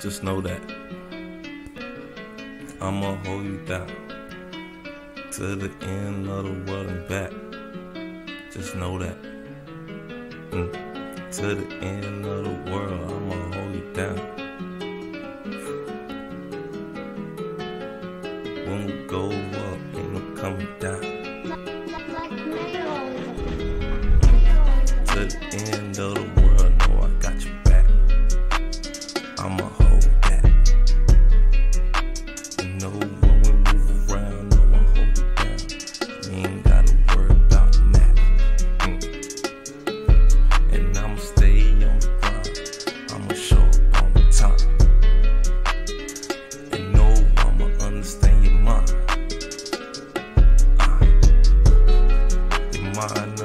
Just know that I'ma hold you down to the end of the world and back. Just know that. Mm. To the end of the world, I'ma hold you down. When we go up, ain't no coming down. To the end of the world, know I got your back. I'ma your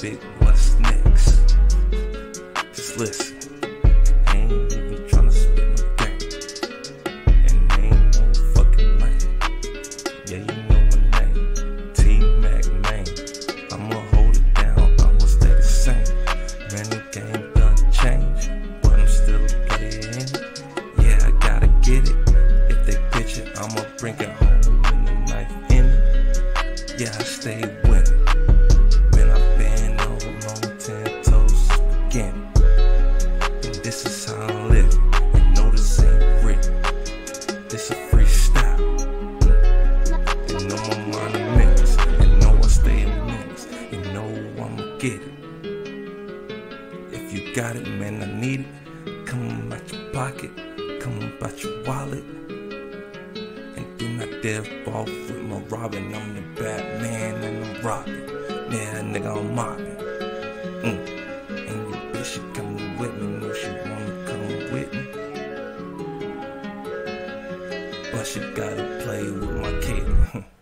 Yeah, you know my name, T Mac Mane. I gotta get it. If they pitch it, I'ma bring it home in the knife in it. Yeah, I stay beginning. And this is how I'm living. And no, this ain't written. This a freestyle. And know my mind a menace. And know I stay a menace. You know I'ma get it. If you got it, man, I need it. Come out your pocket. Come out your wallet. And then I dev off with my Robin. I'm the Batman and I'm Robin. Yeah, nigga, I'm mobbing. Mm she coming with me, no, she wanna come with me. But she gotta play with my kid.